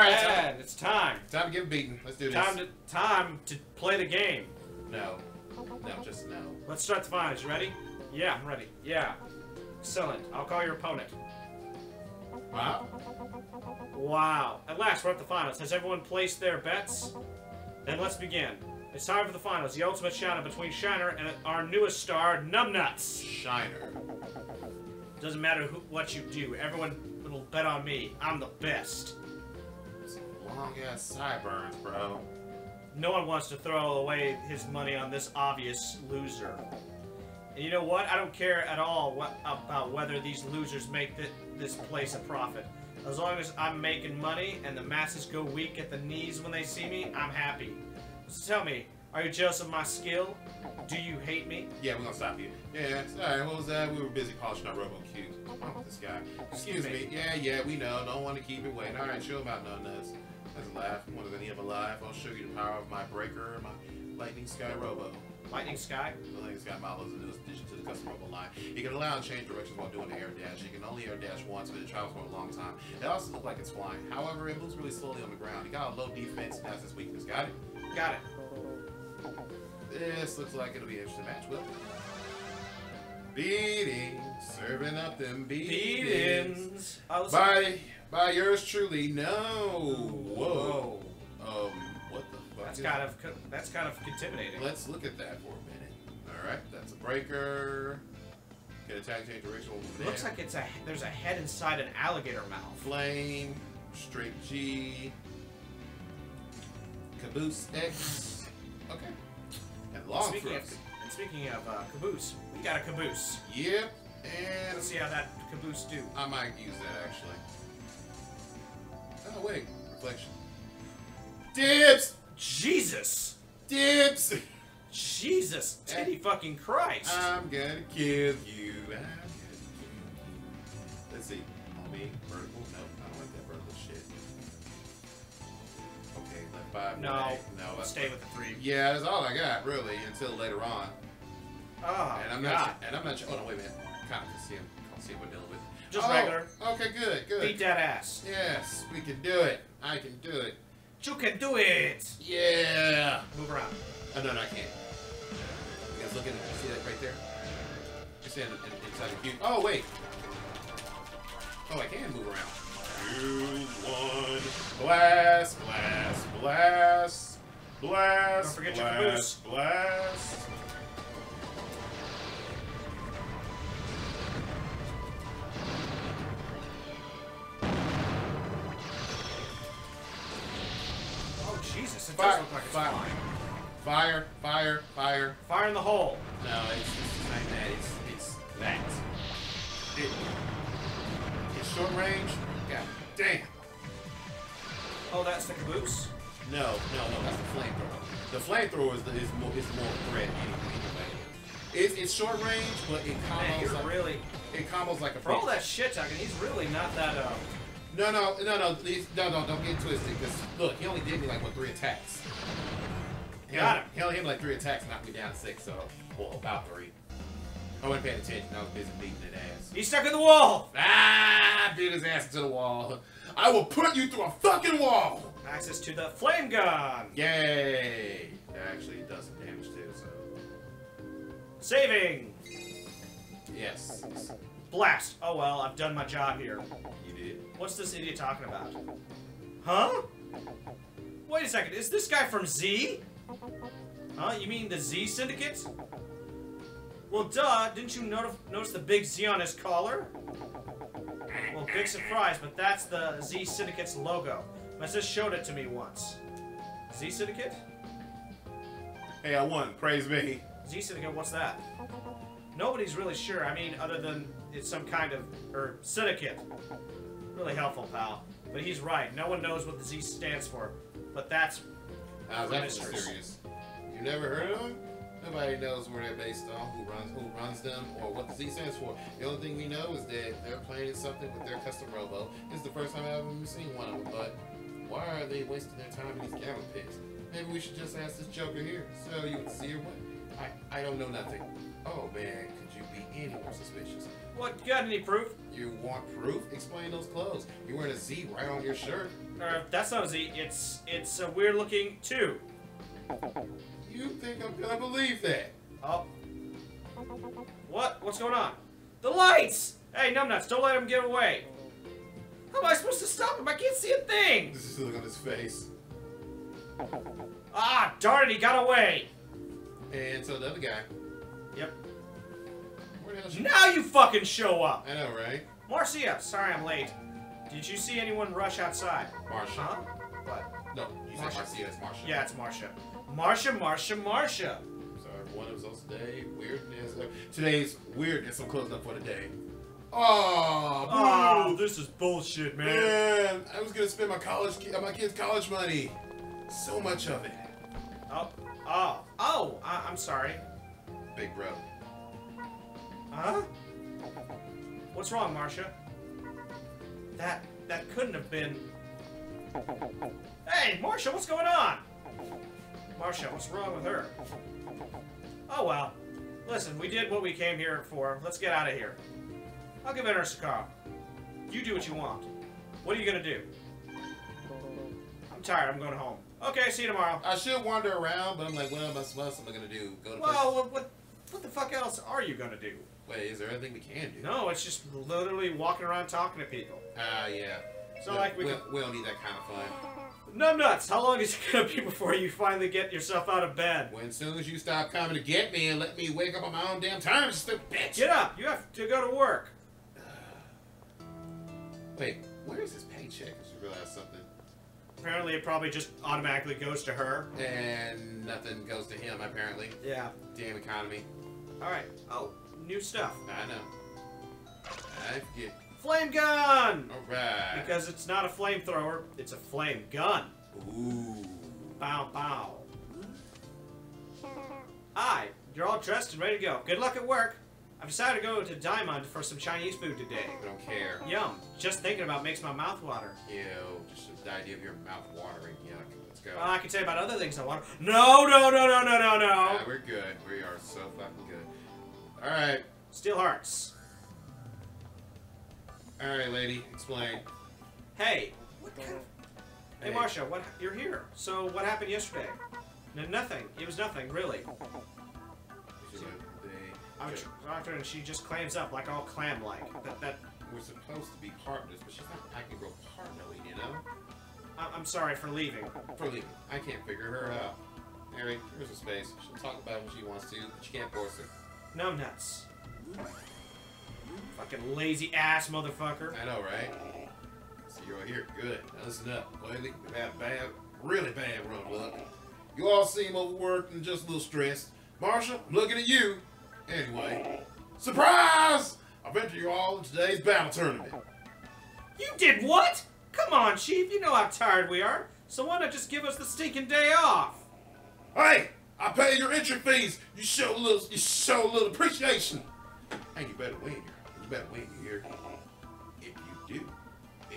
right, time, it's time. time to get beaten. Let's do this. Time to time to play the game. No. No, just no. Let's start the finals. You ready? Yeah, I'm ready. Yeah. Excellent. I'll call your opponent. Wow. Wow. At last, we're at the finals. Has everyone placed their bets? Then let's begin. It's time for the finals. The ultimate showdown between Shiner and our newest star, Numbnuts. Shiner. Doesn't matter who, what you do. Everyone will bet on me. I'm the best. Long ass sideburns, bro. No one wants to throw away his money on this obvious loser. And you know what? I don't care at all what, about whether these losers make th this place a profit. As long as I'm making money and the masses go weak at the knees when they see me, I'm happy. So tell me, are you jealous of my skill? Do you hate me? Yeah, we're gonna stop you. Yeah, sorry, what was that? We were busy polishing our robo cube. What's wrong with this guy? Excuse Excuse me. Yeah, yeah, we know. Don't want to keep it waiting. Alright, chill about no nuts. One of any of alive. I'll show you the power of my breaker, my lightning sky robo. Lightning Sky? The lightning sky model is newest addition to the custom robo line. You can allow and change directions while doing the air dash. You can only air dash once, but it travels for a long time. It also looks like it's flying. However, it moves really slowly on the ground. It got a low defense, and that's its weakness. Got it? Got it. This looks like it'll be an interesting match. Will beating, serving up them beatings. Beatings. Uh, listen- By yours truly. No. Whoa. Um. What the fuck? That's kind of that's kind of intimidating. Let's look at that for a minute. All right. That's a breaker. Can attack change direction. Looks like it's a there's a head inside an alligator mouth. flame. Straight G. Caboose X. Okay. And long speaking of, and speaking of uh, caboose, we got a caboose. Yep. And Let's see how that caboose do. I might use that actually. Reflection. Dibs! Jesus, Dibs! Jesus, titty fucking Christ! I'm gonna kill you. I'm gonna kill you. Let's see. On me, vertical? No, I don't like that vertical shit. Okay, left five. no, right. no. stay with the three. Yeah, that's all I got really until later on. Oh And I'm God, not. And I'm not. Oh no, wait a minute. Kind of see him. See what dealing with. just Oh, regular. Okay, good, good. Beat that ass. Yes, we can do it. I can do it. You can do it. Yeah. Move around. Oh, no, no, I can't. You guys look at it. You see that right there? You see it in, in, inside the cube? Oh, wait. Oh, I can move around. Two, one. Blast, blast, blast. Blast, Don't forget your blast, blast. Fire, look like it's fire. Fire, fire, fire. Fire in the hole. No, it's, it's not that. It's, it's that. It, it's short range. God damn. Oh, that's the caboose. No, no, no. That's the flamethrower. The flamethrower is, the, is more is more threat anyway. It's, it's short range, but it Man, combos you're like really it combos like a. for all that shit talking. He's really not that. Um, No, no, no, no, no, no, don't get twisted. Because look, he only did me like what three attacks. He Got him. he only hit me like three attacks, knocked me down six. So, well, about three. I wasn't paying attention. I was busy beating his ass. he's stuck in the wall. Ah, beat his ass into the wall. I will put you through a fucking wall. Access to the flame gun. Yay! That actually does some damage too. So, Saving. yes, Blast. Oh well, I've done my job here. you did. What's this idiot talking about? Huh? Wait a second, is this guy from Z? Huh? You mean the Z Syndicate? Well, duh, didn't you notif notice the big Z on his collar? Well, big surprise, but that's the Z Syndicate's logo. My sis showed it to me once. Z Syndicate? Hey, I won. Praise me. Z Syndicate, what's that? Nobody's really sure. I mean, other than it's some kind of, or syndicate. Really helpful, pal. But he's right. No one knows what the Z stands for. But that's ah, How's that for serious? You never heard of them? Nobody knows where they're based on, who runs who runs them, or what the Z stands for. The only thing we know is that they're playing something with their custom robo. It's the first time I've ever seen one of them, but why are they wasting their time in these gamma pits? Maybe we should just ask this joker here, so you can see or what? I, I don't know nothing. Oh man, could you be any more suspicious? What. Got any proof? You want proof? Explain those clothes. You're wearing a Z right on your shirt. Or that's not a Z. It's it's a weird looking two. You think I'm gonna believe that? Oh. What? What's going on? The lights! Hey, numbnuts, don't let him get away. How am I supposed to stop him? I can't see a thing. This is the look on his face. Ah, darn it, he got away. And so the other guy. Yep. Now you fucking show up. I know, right? Marcia, sorry I'm late. Did you see anyone rush outside? Marcia. Huh? What? No, you said Marcia. Marcia. It's Marcia. Yeah, it's Marcia. Marcia, Marcia, Marcia. So everyone was also today. Weirdness. uh, Today's weirdness. I'm closing up for the day. Oh, Oh, this is bullshit, man. man! I was gonna spend my college, my kids' college money. So much of it. Oh, oh, oh, I I'm sorry. Big bro. Huh? What's wrong, Marcia? That that couldn't have been. Hey, Marcia, what's going on? Marcia, what's wrong with her? Oh well. Listen, we did what we came here for. Let's get out of here. I'll give Enter a car. You do what you want. What are you gonna do? I'm tired. I'm going home. Okay, see you tomorrow. I should wander around, but I'm like, what am I, what else am I gonna do? Go to Well, what, what what the fuck else are you gonna do? Wait, is there anything we can do? No, it's just literally walking around talking to people. Ah, yeah. So like we we, can we don't need that kind of fun. Numb nuts. How long is it gonna be before you finally get yourself out of bed? When as soon as you stop coming to get me and let me wake up on my own damn time, a bitch. Get up. You have to go to work. Wait, where is his paycheck? I just realized something. Apparently, it probably just automatically goes to her. And nothing goes to him, apparently. Yeah. Damn economy. All right. Oh, new stuff. I know. I forget. Flame gun. Alright. Because it's not a flamethrower, it's a flame gun. Ooh. Bow, bow. Hi, you're all dressed and ready to go. Good luck at work. I've decided to go to Diamond for some Chinese food today. I don't care. Yum. Just thinking about makes my mouth water. Ew, just the idea of your mouth watering. Yuck. Let's go. Well, I can say about other things I want. No, no, no, no, no, no, no. Ah, we're good. We are so fucking good. Alright. Steel hearts. Alright, lady. Explain. Hey. What kind of... Hey, Hey. Marcia, what? You're here. So what happened yesterday? N nothing. It was nothing, really. She I was talking to her and she just clams up, like all clam-like. That, that. We're supposed to be partners, but she's not acting real partnerly, you know? I, I'm sorry for leaving. For leaving. I can't figure her out. Harry, here's a space. She'll talk about it when she wants to, but you can't force her. Numbnuts. Fucking lazy ass motherfucker. I know, right? So you're here. Good. Now listen up. Lately, we've had bad, really bad run luck. You all seem overworked and just a little stressed. Marcia, I'm looking at you. Anyway, surprise! I've entered you all in today's battle tournament. You did what? Come on, Chief. You know how tired we are. So why not just give us the stinking day off? Hey, I pay your entry fees. You show a little, you show a little appreciation. And you better win here. You better win here. If you do,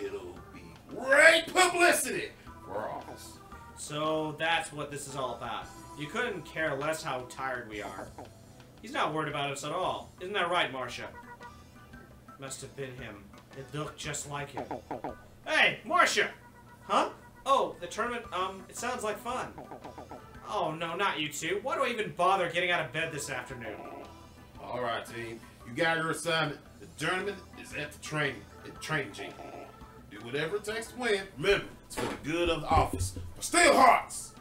it'll be great publicity for our office. So that's what this is all about. You couldn't care less how tired we are. He's not worried about us at all. Isn't that right, Marcia? Must have been him. It looked just like him. Hey, Marcia! Huh? Oh, the tournament, um, it sounds like fun. Oh, no, not you two. Why do I even bother getting out of bed this afternoon? All right, team. You got your assignment. The tournament is at the training, at training gym. Do whatever it takes to win. Remember, it's for the good of the office. For Steel Hearts!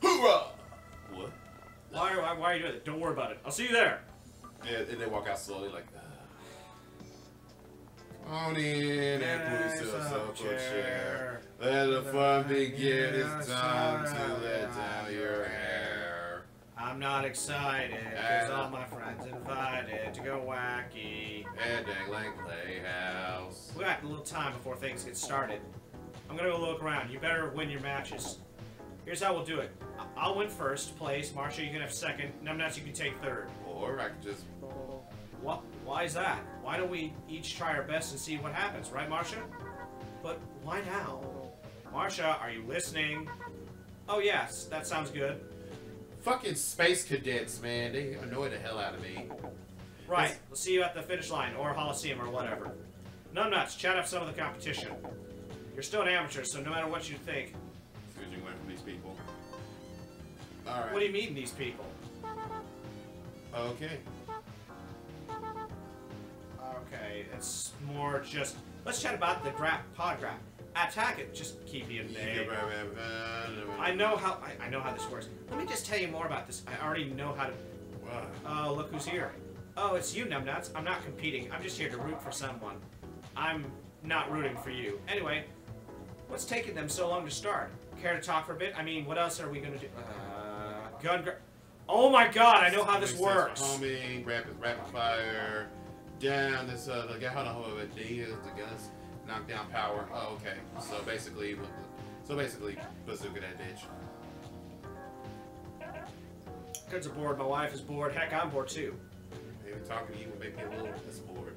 Hoorah! What? Why, why, why are you doing it? Don't worry about it. I'll see you there. And, and they walk out slowly like, uh, Come on in and put yourself up a chair. Let the fun begin. It's time to I'm not excited, because all my friends invited to go wacky. And Dangling Playhouse. We got a little time before things get started. I'm gonna go look around. You better win your matches. Here's how we'll do it. I'll win first place. Marcia, you can have second. Numbnuts, you can take third. Or I could just What? Why is that? Why don't we each try our best and see what happens, right, Marcia? But why now? Marcia, are you listening? Oh yes, that sounds good. Fucking space cadets, man. They annoy the hell out of me. Right. We'll see you at the finish line or Holosseum or whatever. Numbnuts, chat up some of the competition. You're still an amateur, so no matter what you think. Because you learn from these people. Alright. What do you mean, these people? Okay. Okay, it's more just. Let's chat about the grab pod grab. Attack it. Just keep being vague. I know how I, I know how this works. Let me just tell you more about this. I already know how to. Oh, look who's here. Oh, it's you, numbnuts. I'm not competing. I'm just here to root for someone. I'm not rooting for you. Anyway, what's taking them so long to start? Care to talk for a bit? I mean, what else are we gonna do? Uh, gun Oh my god, I know how this works. Homing, rapid, rapid fire, down. This uh, the guy. Hold on, hold on. D is the guns. Knock down power. Oh, okay. So basically, so basically, bazooka that bitch. Kids are bored. My wife is bored. Heck, I'm bored too. Maybe talking to you will make me a little less bored.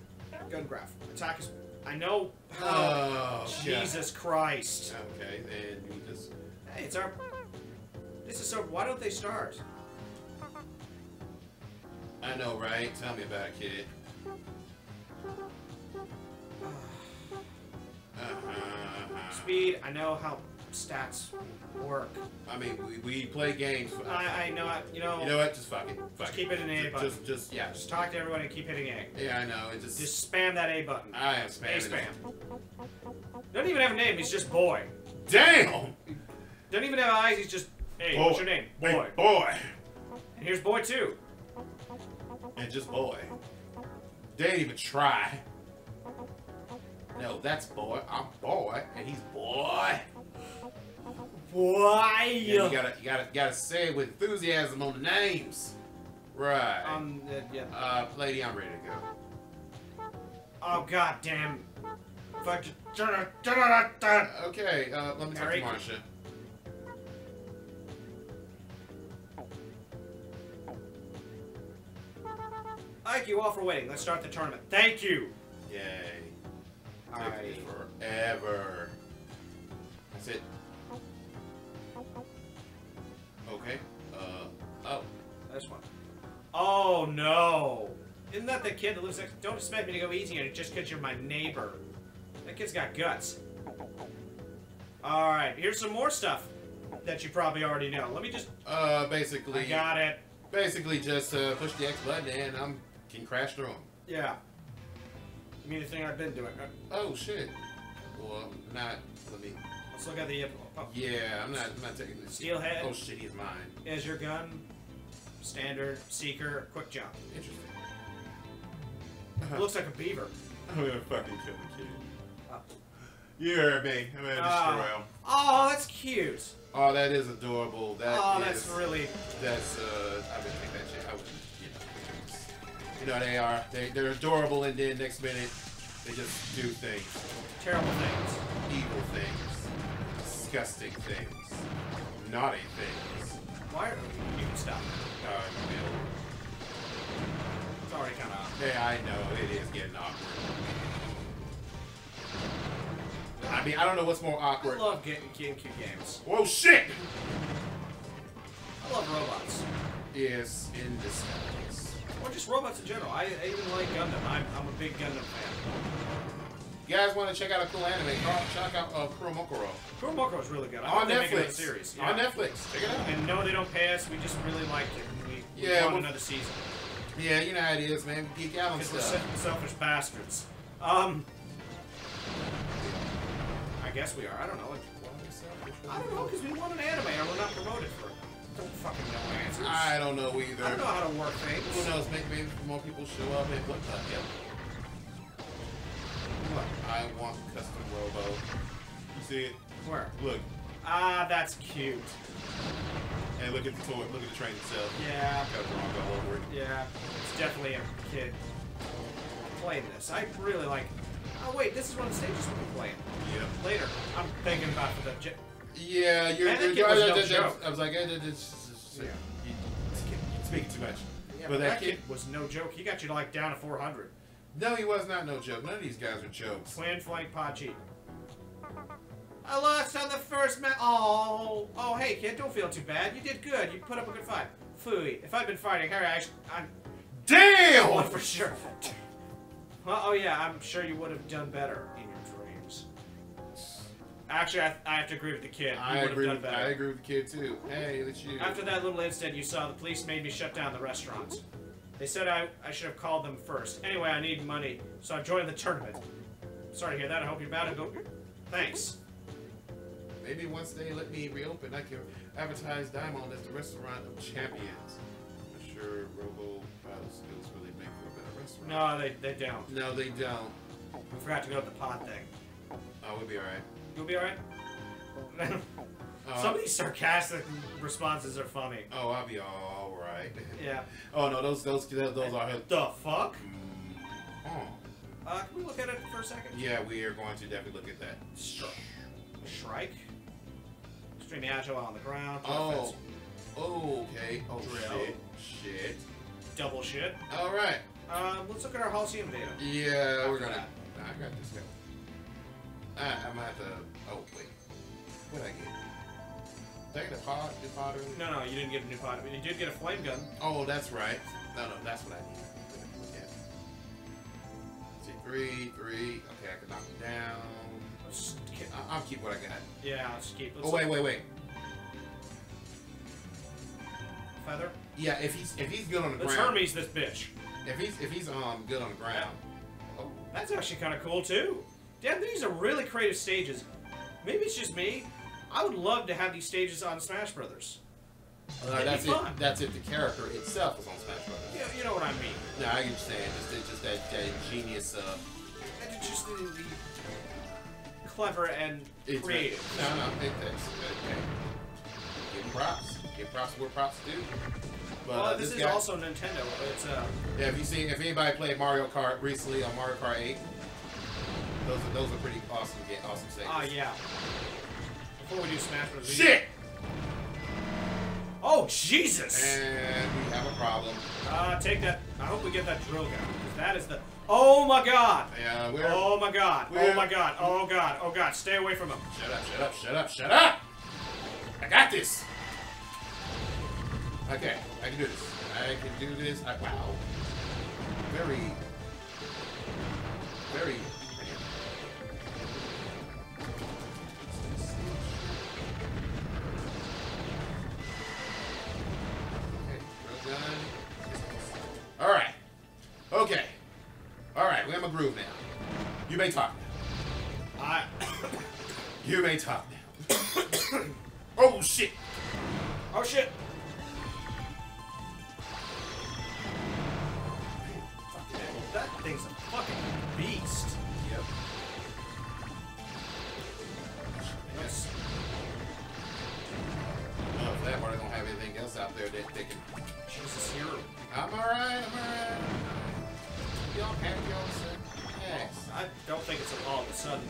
Gun graph. Attack is. I know how. Oh, oh Jesus Christ. Okay, then you just. Hey, it's our. This is so. Why don't they start? I know, right? Tell me about it, kid. Speed. I know how stats work. I mean, we, we play games. For, I, I know. I, you know. you know what? Just fuck it. Fuck Just it. keep it an A Just- button. Just, just, yeah. Just talk to everyone and keep hitting A. Yeah, I know. It just. Just spam that A button. I am A spamming. spam. Doesn't even have a name. He's just boy. Damn. Doesn't even have eyes. He's just. Hey, what's your name? Boy. Boy. And here's boy too. And just boy. They didn't even try. No, that's boy. I'm boy, and he's boy. Why? Yeah, you gotta, you gotta, gotta say it with enthusiasm on the names. Right. Um. uh, yeah. uh, lady, I'm ready to go. Oh god damn. Fuck. Okay, uh, let me talk Harry? to Marcia. Thank you all for waiting. Let's start the tournament. Thank you. Yay. Alright. Taking forever. That's it. Okay. Uh, oh. This one. Oh no! Isn't that the kid that lives next? Don't expect me to go easy on it just because you're my neighbor. That kid's got guts. All right, here's some more stuff that you probably already know. Let me just. Uh, basically. I got it. Basically, just uh, push the X button and I'm can crash through them. Yeah. You mean the thing I've been doing? Uh, Oh shit. Well, not. Let me. Let's look at the. Oh, Yeah, I'm not. I'm not taking this. Steelhead. Oh shit, he's mine. Is your gun standard seeker quick jump? Interesting. It looks like a beaver. I'm gonna fucking kill the kid. You heard me. I'm gonna Ah. destroy him. Oh, that's cute. Oh, that is adorable. That oh, is- that's really. That's uh, I would take that shit. I would, you know, you know they are. They they're adorable, and then next minute they just do things, Terrible things. evil things, disgusting things, naughty things. Why are you can stop? Uh. It's already kind of. Yeah, I know it is getting awkward. I mean, I don't know what's more awkward. I love getting GameCube games. Whoa, shit! I love robots. Is in disguise. Or just robots in general. I, I even like Gundam. I'm, I'm a big Gundam fan. You guys want to check out a cool anime? Check out uh, Kuromukuro. Kuromoko is really good. I On hope they make another Netflix. series. On Netflix. Check it out. And no, they don't pay us. We just really like it. and We, we Yeah, want well- another season. Yeah, you know how it is, man. Geek out on Because we're selfish bastards. Um, I guess we are. I don't know. I don't know because we want an anime or we're not promoted for it. Don't fucking know answers. I don't know either. I don't know how to work things. Who knows? Maybe, maybe more people show up and what the hell? What? I want custom robo. You see it? Where? Look. Ah, that's cute. And look at the toy. Look at the train itself. Yeah. Got all over it. Yeah, it's definitely a kid playing this. I really like. Oh wait, this is one of the stages we'll be playing Yeah. later. I'm thinking about for the. J- Yeah, you're. Man, that you're was I- no I- I- joke. I was like, eh, it's- it's- Yeah. you, you're speaking too much. Yeah, but but that that kid, kid was no joke. He got you like down to 400. no, he was not no joke. None of these guys are jokes. Twin flank Pachi. I lost on the first match. Oh, oh, hey kid, don't feel too bad. You did good. You put up a good fight. Phooey. If I'd been fighting Harry, I, I'm Damn! one for sure. Well, oh yeah, I'm sure you would have done better in your dreams. Actually, I, I have to agree with the kid. I agree. done With. I agree with the kid too. Hey, that's you. After that little incident you saw, the police made me shut down the restaurant. They said I, I should have called them first. Anyway, I need money, so I joined the tournament. Sorry to hear that. I hope you're about to go. Thanks. Maybe once they let me reopen, I can advertise Diamond as the restaurant of champions. I'm sure Robo battle skills really make for a better restaurant. No, they, they don't. No, they don't. We forgot to go to the pod thing. Oh, we'll be alright. You'll be alright? Uh, Some of these sarcastic responses are funny. Oh, I'll be alright. Yeah. Oh no, those those those are. The fuck? Mm, oh. Uh, can we look at it for a second? Yeah, we are going to definitely look at that. Shrike. Extremely agile on the ground. Oh. Oh, okay. Oh Drill. shit. Shit. Double shit. All right. Um, let's look at our Halcyon data. Yeah, we're gonna. that. I got this guy. I, I'm gonna have to. Oh wait. What did I get? Did I get a pod? The pod earlier? No, no, you didn't get a new pod. but You did get a flame gun. Oh, that's right. No, no, that's what I need. Yeah. See, three, three. Okay, I can knock him down. I- I'll keep what I got. Yeah, I'll just keep. Let's Oh wait, wait, wait. Feather. Yeah, if he's if he's good on the Let's ground. Hermes this bitch. If he's if he's um good on the ground. Oh, That's actually kind of cool too. Damn, these are really creative stages. Maybe it's just me. I would love to have these stages on Smash Brothers. uh, that's it. That's if the character itself is on Smash Brothers. You know, you know what I mean. No, I understand. Just, it's just that, that genius. Uh, it's just the, the clever and it's creative. No, no, it, that's okay. Give props. Give props where props due. But well, uh, this, this is guy, also Nintendo. It's uh, Yeah, if you see, if anybody played Mario Kart recently on Mario Kart 8, those are those are pretty awesome, awesome stages. ah, yeah. Before we do Smash Bros. Shit! Oh Jesus! And we have a problem. Uh, take that. I hope we get that drill gun because that is the. Oh my God! Yeah, we're. Oh my God! We're- Oh my God! Oh God! Oh God! Stay away from him. Shut up! Shut up! Shut up! Shut up! I got this. Okay, I can do this. I can do this. I, wow. Very. Very. Groove now. You may talk now. I. You may talk now. oh shit! oh shit! That thing's a fucking beast. Yep. Yes. Well, if that part, I don't have anything else out there that they can. Jesus, here. I'm alright, I'm alright. I don't think it's all of a sudden.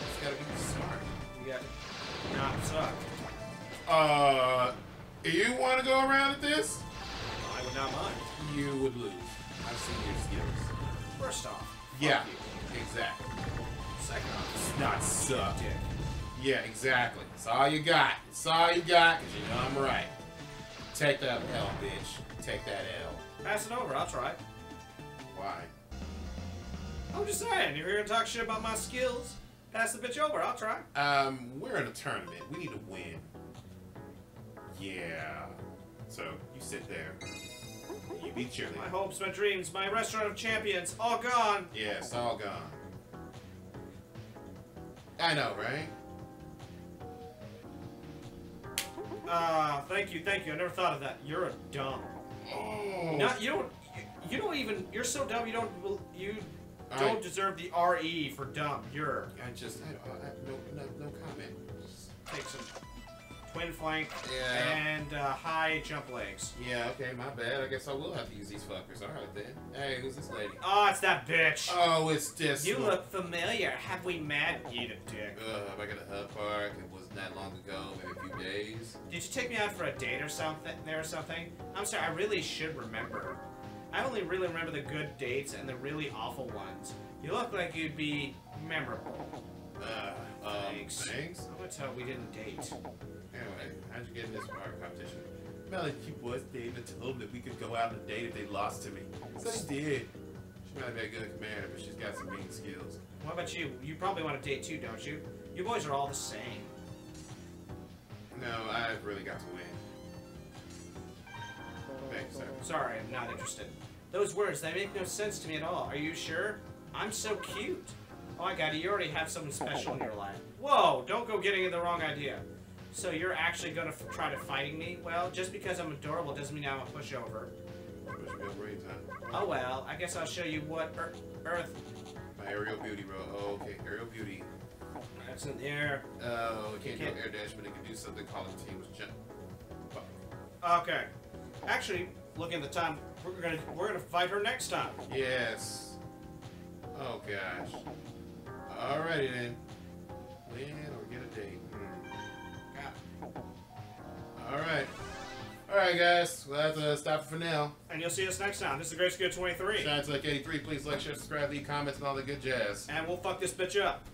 Just gotta be smart. You gotta not suck. Uh, you want to go around at this? I would not mind. You would lose. I've seen your skills. First off. Yeah, exactly. Second off. It's not suck. Dick. Yeah, exactly. That's all you got. That's all you got, because you know I'm right. Take that L, bitch. Take that L. Pass it over. I'll try. Why? I'm just saying. You're here to talk shit about my skills, pass the bitch over. I'll try. Um, we're in a tournament. We need to win. Yeah. So, you sit there. You be My hopes, my dreams, my restaurant of champions, all gone. Yes, all gone. I know, right? Ah, thank you, thank you. I never thought of that. You're a dumb. Oh. Not you don't. You don't even. You're so dumb. You don't. You don't right. deserve the re for dumb. You're I just, I, I, no, no, no comment. Just- take some twin flank Yeah. and uh, high jump legs. Yeah, okay, my bad. I guess I will have to use these fuckers. All right, then. Hey, who's this lady? Oh, it's that bitch. Oh, it's this you one. look familiar. Have we met? Eat a dick. Ugh, I got a hub park. It wasn't that long ago, maybe a few days. Did you take me out for a date or something there or something? I'm sorry, I really should remember. I only really remember the good dates and the really awful ones. You look like you'd be memorable. Uh, um, Thanks. thanks. I'm gonna tell we didn't date. Anyway, how'd you get in this art competition? Melody was David told them that we could go out on a date if they lost to me. So they did. She might be a good commander, but she's got some mean skills. What about you? You probably want to date too, don't you? You boys are all the same. No, I've really got to win. Thanks, sir. Sorry, I'm not interested. Those words, they make no sense to me at all. Are you sure? I'm so cute. Oh, I got it. You already have someone special in your life. Whoa, don't go getting the wrong idea. So you're actually going to try to fighting me? Well, just because I'm adorable doesn't mean I'm a pushover. Push me over anytime. Oh well, I guess I'll show you what Ear- Earth... My aerial beauty, bro. Oh, okay. Aerial beauty. In the air. Oh, it can't do Can't- air dash, but it can do something called continuous jump. Okay. Actually, looking at the time, we're gonna we're gonna fight her next time. Yes. Oh gosh. Alrighty then. Win or get a date. Hmm. Alright. Alright guys, we'll have to stop for now. And you'll see us next time. This is the Great Skill 23. Shout out to like 83. Please like, share, subscribe, leave comments, and all the good jazz. And we'll fuck this bitch up.